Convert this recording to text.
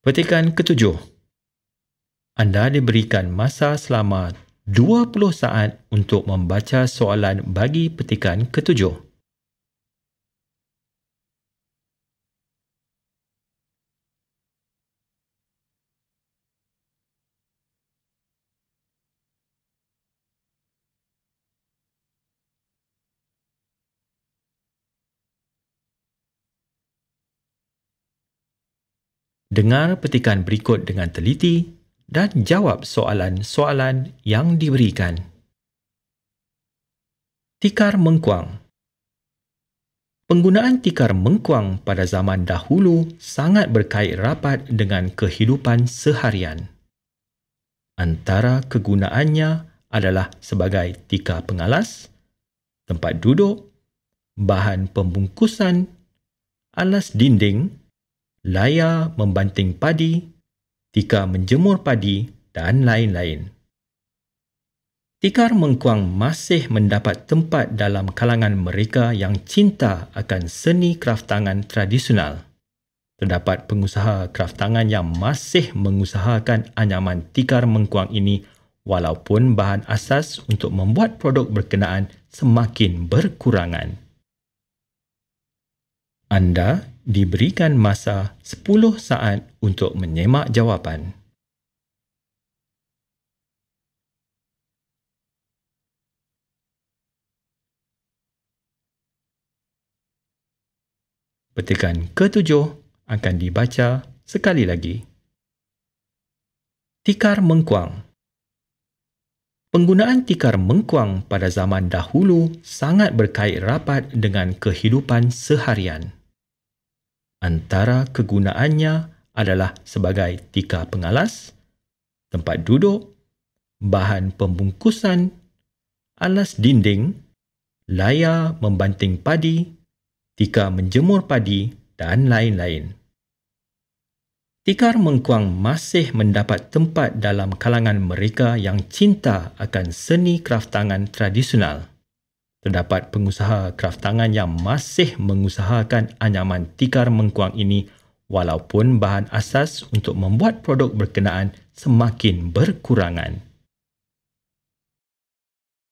Petikan ketujuh. Anda diberikan masa selama 20 saat untuk membaca soalan bagi petikan ketujuh. Dengar petikan berikut dengan teliti dan jawab soalan-soalan yang diberikan. Tikar mengkuang Penggunaan tikar mengkuang pada zaman dahulu sangat berkait rapat dengan kehidupan seharian. Antara kegunaannya adalah sebagai tikar pengalas, tempat duduk, bahan pembungkusan, alas dinding layar membanting padi, tikar menjemur padi dan lain-lain. Tikar mengkuang masih mendapat tempat dalam kalangan mereka yang cinta akan seni kraftangan tradisional. Terdapat pengusaha kraftangan yang masih mengusahakan anyaman tikar mengkuang ini walaupun bahan asas untuk membuat produk berkenaan semakin berkurangan. Anda diberikan masa 10 saat untuk menyemak jawapan. Petikan ketujuh akan dibaca sekali lagi. Tikar mengkuang Penggunaan tikar mengkuang pada zaman dahulu sangat berkait rapat dengan kehidupan seharian. Antara kegunaannya adalah sebagai tikar pengalas, tempat duduk, bahan pembungkusan, alas dinding, layar membanting padi, tikar menjemur padi dan lain-lain. Tikar mengkuang masih mendapat tempat dalam kalangan mereka yang cinta akan seni kraftangan tradisional terdapat pengusaha kraftangan yang masih mengusahakan anyaman tikar mengkuang ini walaupun bahan asas untuk membuat produk berkenaan semakin berkurangan.